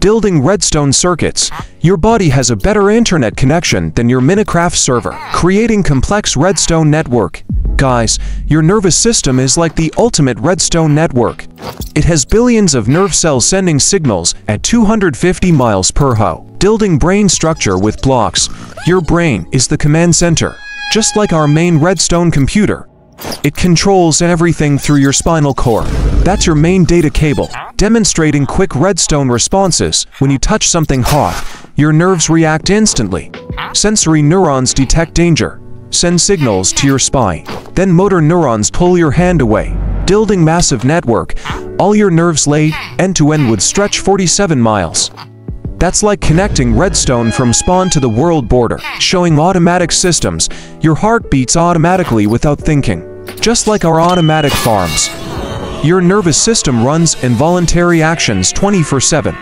Building redstone circuits, your body has a better internet connection than your Minecraft server, creating complex redstone network. Guys, your nervous system is like the ultimate redstone network. It has billions of nerve cells sending signals at 250 miles per hour. Building brain structure with blocks, your brain is the command center, just like our main redstone computer. It controls everything through your spinal cord. That's your main data cable, demonstrating quick redstone responses. When you touch something hot, your nerves react instantly. Sensory neurons detect danger, send signals to your spine. Then motor neurons pull your hand away. Building massive network, all your nerves lay end-to-end would stretch 47 miles. That's like connecting redstone from spawn to the world border, showing automatic systems. Your heart beats automatically without thinking, just like our automatic farms. Your nervous system runs involuntary actions 24-7.